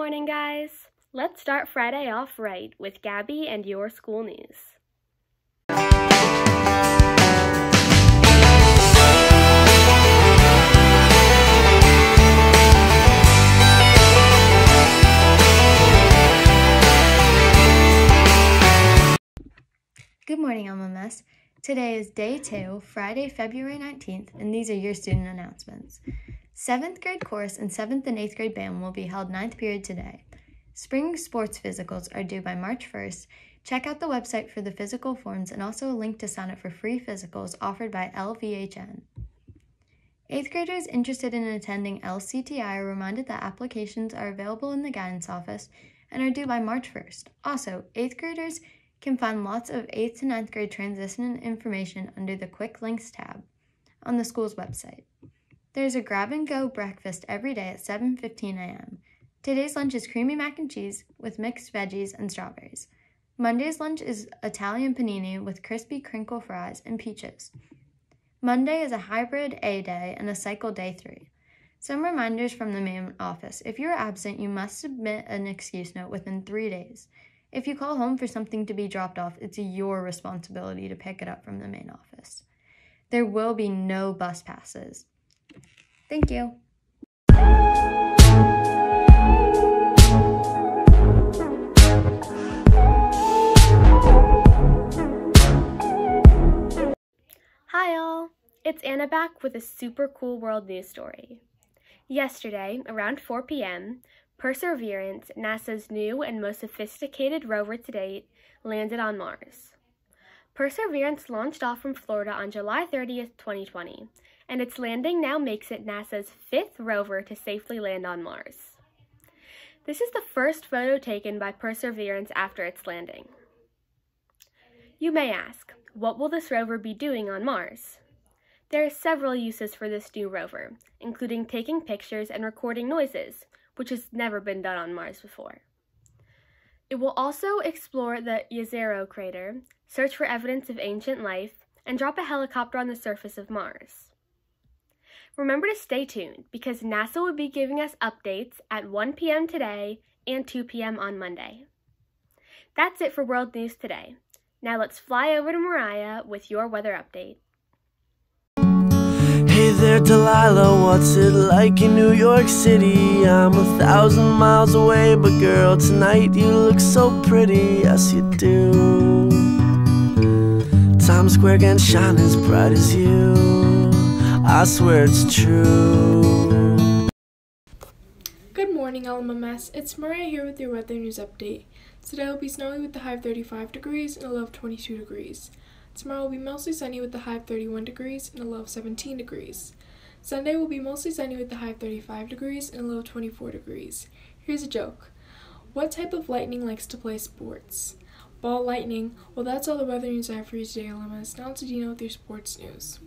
morning, guys. Let's start Friday off right with Gabby and your school news. Good morning, LMS. Today is day two, Friday, February 19th, and these are your student announcements. Seventh grade course and seventh and eighth grade band will be held ninth period today. Spring sports physicals are due by March 1st. Check out the website for the physical forms and also a link to sign up for free physicals offered by LVHN. Eighth graders interested in attending LCTI are reminded that applications are available in the guidance office and are due by March 1st. Also, eighth graders can find lots of 8th to 9th grade transition information under the Quick Links tab on the school's website. There's a grab and go breakfast every day at 7:15 a.m. Today's lunch is creamy mac and cheese with mixed veggies and strawberries. Monday's lunch is Italian panini with crispy crinkle fries and peaches. Monday is a hybrid A day and a cycle day 3. Some reminders from the main office. If you're absent, you must submit an excuse note within 3 days. If you call home for something to be dropped off, it's your responsibility to pick it up from the main office. There will be no bus passes. Thank you. Hi, all. It's Anna back with a super cool world news story. Yesterday, around 4 p.m., Perseverance, NASA's new and most sophisticated rover to date, landed on Mars. Perseverance launched off from Florida on July 30th, 2020, and its landing now makes it NASA's fifth rover to safely land on Mars. This is the first photo taken by Perseverance after its landing. You may ask, what will this rover be doing on Mars? There are several uses for this new rover, including taking pictures and recording noises, which has never been done on Mars before. It will also explore the Jezero crater, search for evidence of ancient life, and drop a helicopter on the surface of Mars. Remember to stay tuned because NASA will be giving us updates at 1 p.m. today and 2 p.m. on Monday. That's it for World News today. Now let's fly over to Mariah with your weather update. Hey there, Delilah, what's it like in New York City? I'm a thousand miles away, but girl, tonight you look so pretty, yes you do. Times Square can shine as bright as you, I swear it's true. Good morning, LMMS. It's Maria here with your weather news update. Today will be snowy with the high of 35 degrees and a low of 22 degrees. Tomorrow will be mostly sunny with the high of 31 degrees and a low of 17 degrees. Sunday will be mostly sunny with the high of 35 degrees and a low of 24 degrees. Here's a joke. What type of lightning likes to play sports? Ball lightning. Well, that's all the weather news I have for you today, LMS. Now to Dino with your sports news.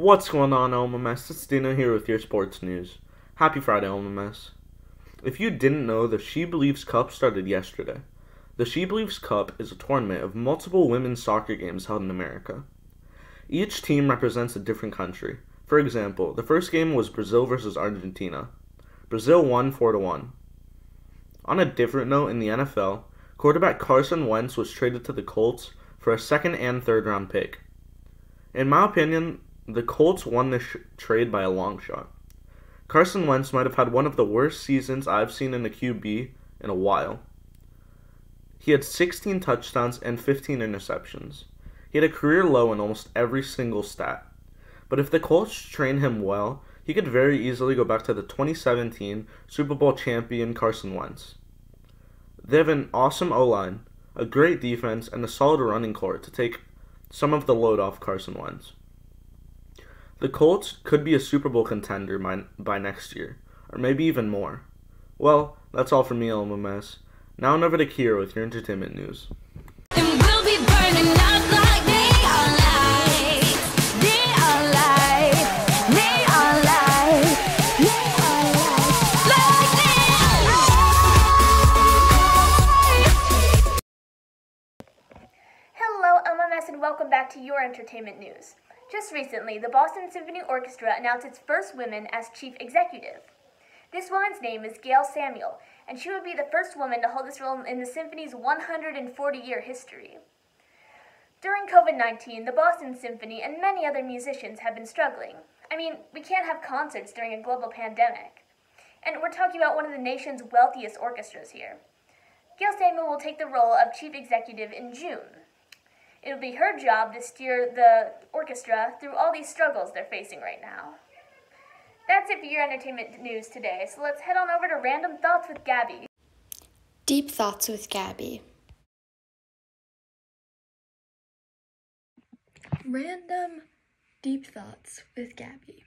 What's going on, LMS? It's Dino here with your sports news. Happy Friday, LMS. If you didn't know, the She Believes Cup started yesterday. The She Believes Cup is a tournament of multiple women's soccer games held in America. Each team represents a different country. For example, the first game was Brazil versus Argentina. Brazil won 4 to 1. On a different note, in the NFL, quarterback Carson Wentz was traded to the Colts for a second and third round pick. In my opinion, the Colts won this sh- trade by a long shot. Carson Wentz might have had one of the worst seasons I've seen in a QB in a while. He had 16 touchdowns and 15 interceptions. He had a career low in almost every single stat. But if the Colts train him well, he could very easily go back to the 2017 Super Bowl champion Carson Wentz. They have an awesome O line, a great defense, and a solid running court to take some of the load off Carson Wentz. The Colts could be a Super Bowl contender by, by next year, or maybe even more. Well, that's all from me, LMMS. Now on over to Kira with your entertainment news. and welcome back to your entertainment news. Just recently, the Boston Symphony Orchestra announced its first woman as chief executive. This woman's name is Gail Samuel, and she would be the first woman to hold this role in the symphony's 140 year history. During COVID 19, the Boston Symphony and many other musicians have been struggling. I mean, we can't have concerts during a global pandemic. And we're talking about one of the nation's wealthiest orchestras here. Gail Samuel will take the role of chief executive in June. It'll be her job to steer the orchestra through all these struggles they're facing right now. That's it for your entertainment news today, so let's head on over to Random Thoughts with Gabby. Deep Thoughts with Gabby. Random Deep Thoughts with Gabby.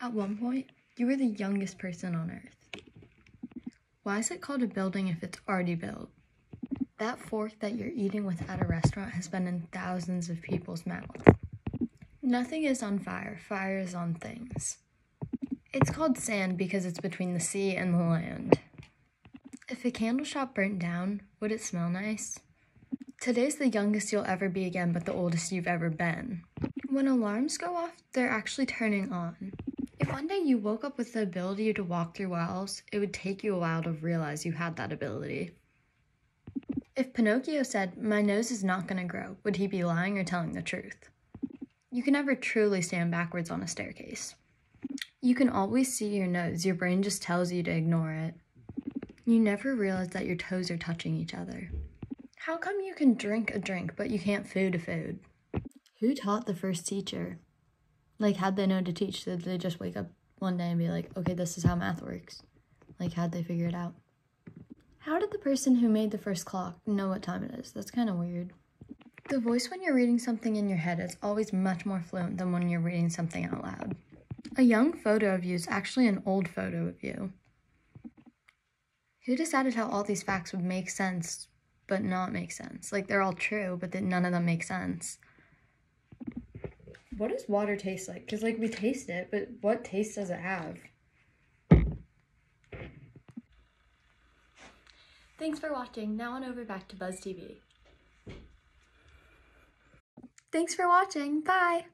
At one point, you were the youngest person on earth. Why is it called a building if it's already built? That fork that you're eating with at a restaurant has been in thousands of people's mouths. Nothing is on fire, fire is on things. It's called sand because it's between the sea and the land. If a candle shop burnt down, would it smell nice? Today's the youngest you'll ever be again, but the oldest you've ever been. When alarms go off, they're actually turning on. If one day you woke up with the ability to walk through walls, it would take you a while to realize you had that ability. If Pinocchio said, My nose is not going to grow, would he be lying or telling the truth? You can never truly stand backwards on a staircase. You can always see your nose, your brain just tells you to ignore it. You never realize that your toes are touching each other. How come you can drink a drink, but you can't food a food? Who taught the first teacher? Like, how'd they know to teach? Did they just wake up one day and be like, okay, this is how math works? Like, how'd they figure it out? How did the person who made the first clock know what time it is? That's kind of weird. The voice when you're reading something in your head is always much more fluent than when you're reading something out loud. A young photo of you is actually an old photo of you. Who decided how all these facts would make sense but not make sense? Like they're all true, but that none of them make sense. What does water taste like? Because, like, we taste it, but what taste does it have? Thanks for watching. Now on over back to Buzz TV. Thanks for watching. Bye.